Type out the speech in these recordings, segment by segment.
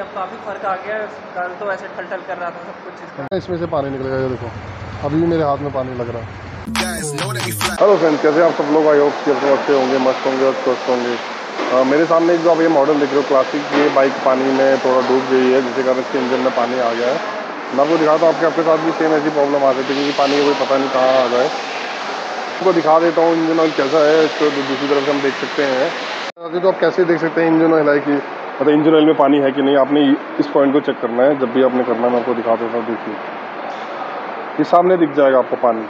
अब काफ़ी फ़र्क आ गया कल तो ऐसे ठल ठल कर रहा था सब कुछ इसका। इसमें से पानी निकलेगा ये देखो। अभी भी मेरे हाथ में पानी लग रहा है. हेलो फ्रेंड्स कैसे आप सब लोग? आई होप कि अच्छे होंगे मस्त होंगे और स्वस्थ होंगे। मेरे सामने जो आप ये मॉडल देख रहे हो क्लासिक ये बाइक पानी में थोड़ा डूब गई है जिसके कारण इसके इंजन में पानी आ गया है। मैं आपको दिखाता हूँ आपके आपके साथ भी सेम ऐसी प्रॉब्लम आ सकती है क्योंकि पानी का कोई पता नहीं कहाँ आ जाए आपको दिखा देता हूँ इंजन ऑयल कैसा है इसको दूसरी तरफ़ से हम देख सकते हैं। अभी तो आप कैसे देख सकते हैं इंजन ऑयल है कि मतलब इंजन ऑयल में पानी है कि नहीं, आपने इस पॉइंट को चेक करना है, जब भी आपने करना है, मैं आपको दिखा देता हूँ, देखिए। ये सामने दिख जाएगा आपको पानी।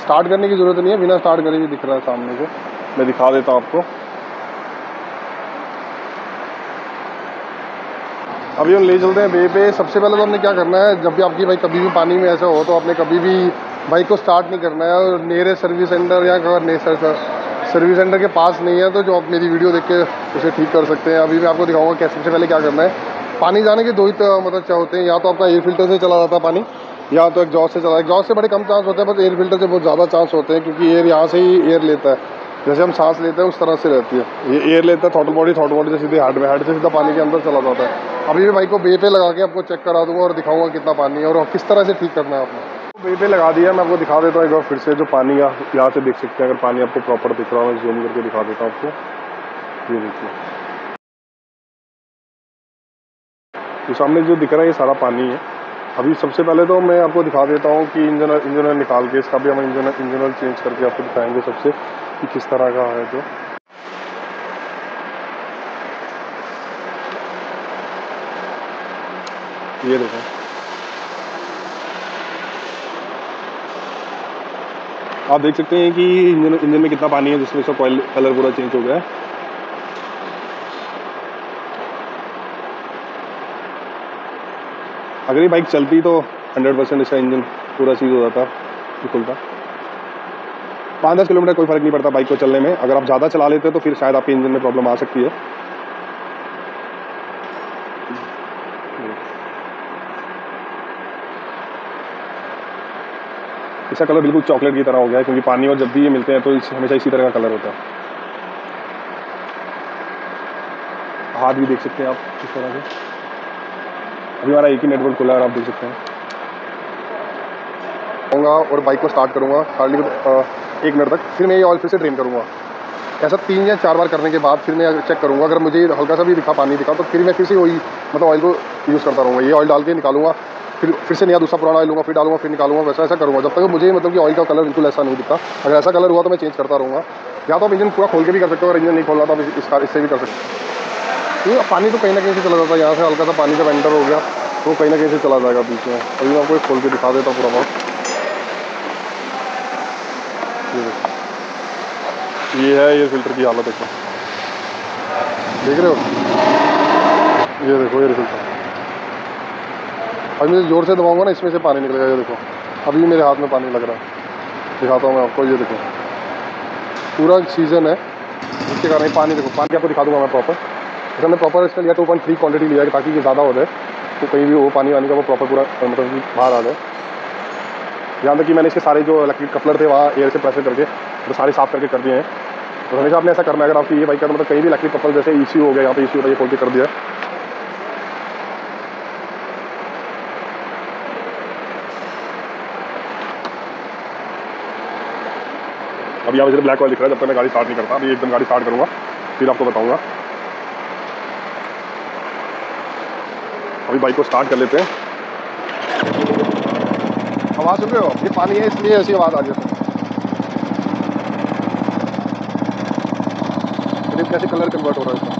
स्टार्ट करने की ज़रूरत नहीं है, बिना स्टार्ट करे भी दिख रहा है सामने से। मैं दिखा देता हूँ आपको। अभी हम ले चलते हैं वे पे। सबसे पहले तो हमने क्या करना है, जब भी आपकी बाइक कभी भी पानी में ऐसा हो तो आपने कभी भी बाइक को स्टार्ट नहीं करना है, और मेरे सर्विस सेंटर या सर्विस सेंटर के पास नहीं है तो जो आप मेरी वीडियो देख के उसे ठीक कर सकते हैं। अभी मैं आपको दिखाऊँगा कैसे सबसे पहले क्या करना है। पानी जाने के दो ही मतलब क्या होते हैं, या तो आपका एयर फ़िल्टर से चला जाता है पानी, या तो एग्जॉस्ट से चला एग्जॉस्ट से बड़े कम चांस होते हैं, बस एयर फ़िल्टर से बहुत ज़्यादा चांस होते हैं, क्योंकि एयर यहाँ से ही एयर लेता है। जैसे हम सांस लेते हैं, उस तरह से रहती है। ये एयर लेता है थॉटल बॉडी थॉटल बॉडी से सीधे हेड में हेड से सीधा पानी के अंदर चला जाता है। अभी मैं बाइक को बे पे लगा के आपको चेक करा दूँगा और दिखाऊँगा कितना पानी है और किस तरह से ठीक करना है आपने। बे पे लगा दिया, मैं आपको दिखा देता हूँ एक बार फिर से जो पानी यहाँ से देख सकते हैं। अगर पानी आपको प्रॉपर दिख रहा हो, मैं जूम करके दिखा देता हूँ आपको। ये देखिए। तो सामने जो दिख रहा है, ये सारा पानी है। अभी सबसे पहले तो मैं आपको दिखा देता हूँ कि इंजन इंजन निकाल के इसका भी हम इंजन इंजन चेंज करके आपको दिखाएँगे सबसे कि किस तरह का है जो। ये देखो। आप देख सकते हैं कि इंजन इंजन में कितना पानी है, जिसमें कॉइल कलर पूरा चेंज हो गया है। अगर ये बाइक चलती तो 100 परसेंट इसका इंजन पूरा चीज़ हो जाता खुलता पाँच दस किलोमीटर कोई फ़र्क नहीं पड़ता बाइक को चलने में। अगर आप ज़्यादा चला लेते हो तो फिर शायद आपके इंजन में प्रॉब्लम आ सकती है। इसका कलर बिल्कुल चॉकलेट की तरह हो गया है क्योंकि पानी और जब भी ये मिलते हैं तो इस, हमेशा इसी तरह का कलर होता है। हाथ भी देख सकते हैं आप किस तरह से। अभी हमारा एक ही नेटवर्क खुला है आप देख सकते हैं। आऊँगा और बाइक को स्टार्ट करूँगा। हार्डली एक मिनट तक। फिर मैं ये ऑयल फिर से ड्रेन करूँगा। ऐसा तीन या चार बार करने के बाद फिर मैं चेक करूँगा। अगर मुझे हल्का सा भी दिखा पानी दिखा तो फिर मैं फिर से वही मतलब ऑयल को यूज़ करता रहूँगा। ये ऑयल डाल के निकालूँगा। फिर फिर से नया दूसरा पुराना ऑयल लूँगा, फिर डालूँगा, फिर निकालूँगा, वैसा ऐसा करूँगा। जब तक मुझे मतलब कि ऑयल का कलर बिल्कुल ऐसा नहीं दिखता। अगर ऐसा कलर हुआ तो मैं चेंज करता रहूँगा। या तो आप इंजन पूरा खोल के भी कर सकते हो, अगर इंजन नहीं खोल रहा तो आप इस- इसका इससे भी कर सकते हो। पानी तो कहीं ना कहीं से चला जाता है। यहाँ से हल्का सा पानी जब एंटर हो गया तो कहीं ना कहीं से चला जाएगा बीच में। अभी मैं आपको खोल के दिखा देता पूरा बहुत। ये है ये फ़िल्टर की हालत देखो। देख रहे हो? ये देखो, ये फ़िल्टर अभी मैं ज़ोर से दबाऊँगा ना, इसमें से पानी निकलेगा, ये देखो। अभी मेरे हाथ में पानी लग रहा है। दिखाता हूँ मैं आपको, ये देखो। पूरा सीज़न है। इसके कारण पानी देखो, पानी आपको दिखा दूँगा मैं प्रॉपर जैसे हमने प्रॉपर इसका लिया टू पॉइंट थ्री क्वान्टिटी लिया ताकि ये ज़्यादा हो जाए। तो कहीं भी वो पानी वानी का वो प्रॉपर पूरा मतलब कि बाहर आ जाए। यहाँ तक कि मैंने इसके सारे जो इलेक्ट्रिक कपलर थे, वहाँ एयर से प्रेशर करके तो सारे साफ़ करके कर दिए हैं। तो हमेशा आपने ऐसा करना है, अगर आपकी ये बाइक का मतलब कहीं भी इलेक्ट्रिक कपल जैसे ई हो गया, यहाँ पे ई होता है खोल के कर दिया अब यहाँ मुझे ब्लैक ऑयल दिख रहा है जब तक मैं गाड़ी स्टार्ट नहीं करता। अभी एकदम गाड़ी स्टार्ट करूँगा फिर आपको बताऊँगा। अभी बाइक को स्टार्ट कर लेते हैं। आवाज़ सुन रहे हो? ये पानी है इसलिए ऐसी आवाज़ आ रही है। कैसे कलर कन्वर्ट हो रहा है इसका?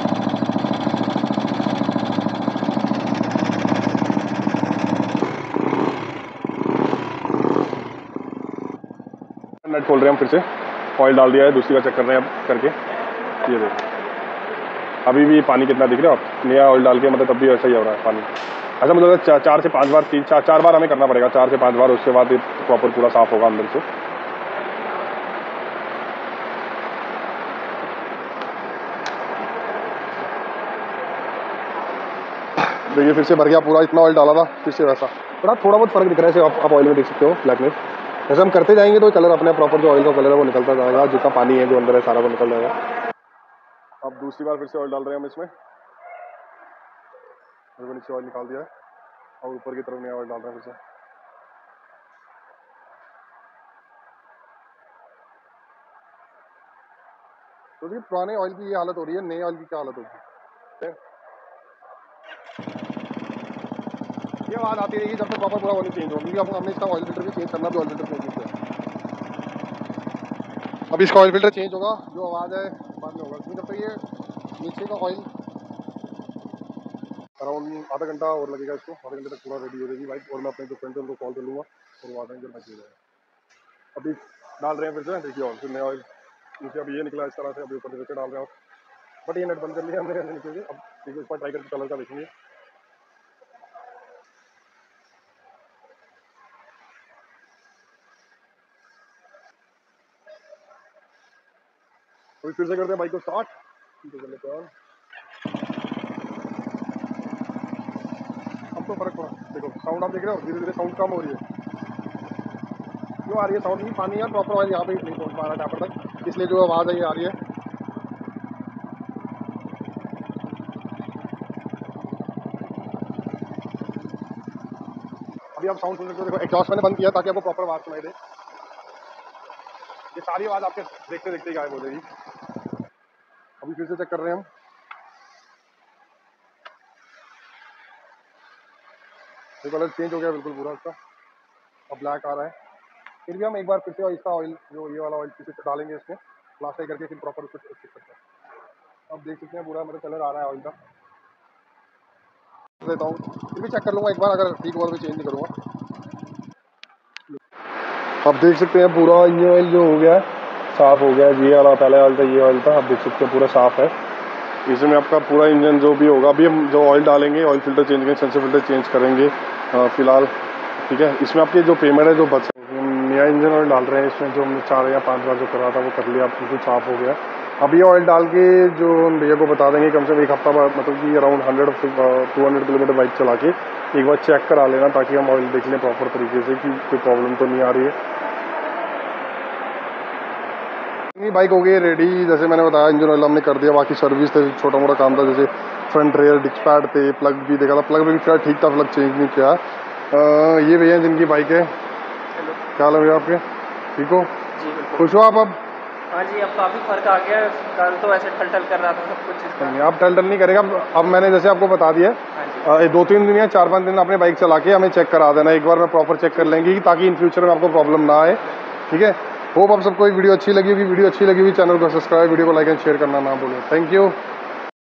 नेट खोल रहे हैं हम फिर से। ऑयल डाल दिया है दूसरी बार चेक कर रहे हैं अब करके। ये देखो। अभी भी पानी कितना दिख रहा है आप नया ऑयल डाल के मतलब तब भी ऐसा ही हो रहा है पानी। अच्छा मतलब चार से पाँच बार तीन चार चार बार हमें करना पड़ेगा चार से पाँच बार उसके बाद प्रॉपर पूरा साफ़ होगा अंदर से। देखिए फिर से भर गया पूरा इतना ऑयल डाला था फिर से वैसा। आप थोड़ा बहुत फ़र्क दिख रहा है आप, आप ऑयल में देख सकते हो ब्लैक में। जैसे हम करते जाएँगे तो कलर अपने प्रॉपर जो ऑयल का कलर है वो निकलता जाएगा। जितना पानी है जो अंदर है, सारा वो निकल जाएगा। अब दूसरी बार फिर से ऑयल डाल रहे हैं हम इसमें। को नीचे ऑयल निकाल दिया है। और ऊपर की तरफ़ नया ऑयल डाल रहे है फिर से। तो पुराने ऑयल की ये हालत हो रही है, नए ऑयल की क्या हालत होगी ठीक है? ये आवाज़ आती रहेगी जब तक प्रॉपर पूरा ऑयल चेंज हो क्योंकि हमने इसका ऑयल फ़िल्टर भी चेंज करना भी ऑयल फ़िल्टर चेंज किया अब इसका ऑयल फ़िल्टर चेंज होगा, जो आवाज़ है, बाद में होगा। क्योंकि जब तक ये नीचे का ऑयल अराउंड आधा घंटा और लगेगा इसको, आधे घंटे तक पूरा रेडी हो जाएगी बाइक और मैं अपने जो फ्रेंड उनको कॉल कर लूँगा, और वो आ जाएँगे बाइक जाएगा अभी डाल रहे हैं फिर से देखिए और फिर नया ऑयल नीचे अभी ये निकला इस तरह से, अभी ऊपर नीचे डाल रहे हैं बट ये नेट बंद कर लिया हमने निकल के अब देखिए, इस पर ट्राई करके कलर का देखेंगे। अभी फिर से करते हैं बाइक को स्टार्ट कर लेते हैं अब तो फ़र्क पड़ा। देखो साउंड आप देख रहे हो? धीरे धीरे साउंड कम हो रही है। क्यों आ रही है साउंड नहीं, पानी है प्रॉपर आवाज़ यहाँ पे नहीं पहुँच पा रहा टापर तक। इसलिए जो आवाज़ है, ये आ रही है। अभी आप साउंड सुन सकते हो, देखो एग्जॉस्ट मैंने बंद किया ताकि आपको प्रॉपर आवाज़ सुनाई दे। ये सारी आवाज़ आपके देखते देखते ही गायब हो जाएगी। अभी फिर से चेक कर रहे हैं हम। ये कलर चेंज हो गया बिल्कुल पूरा उसका। अब ब्लैक आ रहा है। फिर भी हम एक बार फिर से इसका ऑयल जो ये वाला ऑयल फिर से डालेंगे इसमें। प्लास्टिक करके फिर प्रॉपर उसको चेक करते हैं। अब देख सकते हैं, पूरा मेरा कलर आ रहा है ऑयल का। देता हूँ। फिर भी चेक कर लूँगा, एक बार अगर ठीक हुआ तो चेंज नहीं करूँगा। आप देख सकते हैं, पूरा ये ऑयल जो हो गया है। साफ़ हो गया है ये वाला पहले ऑयल था, ये ऑयल था आप देख सकते हैं, पूरा साफ़ है। इसमें आपका पूरा इंजन जो भी होगा, अभी हम जो ऑयल डालेंगे ऑयल फ़िल्टर चेंज करेंगे सेंसर फ़िल्टर चेंज करेंगे फ़िलहाल, ठीक है? इसमें आपके जो पेमेंट है, जो बच नया इंजन ऑयल डाल रहे हैं, इसमें जो हमने चार या पाँच बार जो करा था, वो कर लिया बिल्कुल साफ़ हो गया। अब ये ऑयल डाल के जो हम भैया को बता देंगे, कम से कम एक हफ़्ता बाद मतलब कि around hundred to hundred kilometre bike चला के, एक बार चेक करा लेना, ताकि हम ऑयल देख लें प्रॉपर तरीके से कि कोई प्रॉब्लम तो नहीं आ रही है। नहीं बाइक हो गई रेडी जैसे मैंने बताया इंजन ऑयल हमने कर दिया बाकी सर्विस थे छोटा मोटा काम था जैसे फ्रंट रेयर डिस्क पैड थे प्लग भी देखा था प्लग भी फ़िलहाल ठीक था प्लग चेंज नहीं किया। अ, ये भैया जिनकी बाइक है। क्या हाल है भैया आपके? ठीक हो? खुश हो आप अब? हाँ जी अब काफ़ी फ़र्क आ गया कल तो ऐसे ठल ठल कर रहा था सब कुछ नहीं, अब टल टल नहीं करेगा। अब मैंने जैसे आपको बता दिया हाँ जी। दो तीन दिन या चार पाँच दिन अपने बाइक चला के हमें चेक करा देना। एक बार मैं प्रॉपर चेक कर लेंगे ताकि इन फ्यूचर में आपको प्रॉब्लम ना आए। ठीक है? होप आप सबको वीडियो अच्छी लगी होगी, वीडियो अच्छी लगी हुई चैनल को सब्सक्राइब, वीडियो को लाइक एंड शेयर करना ना भूलें। Thank you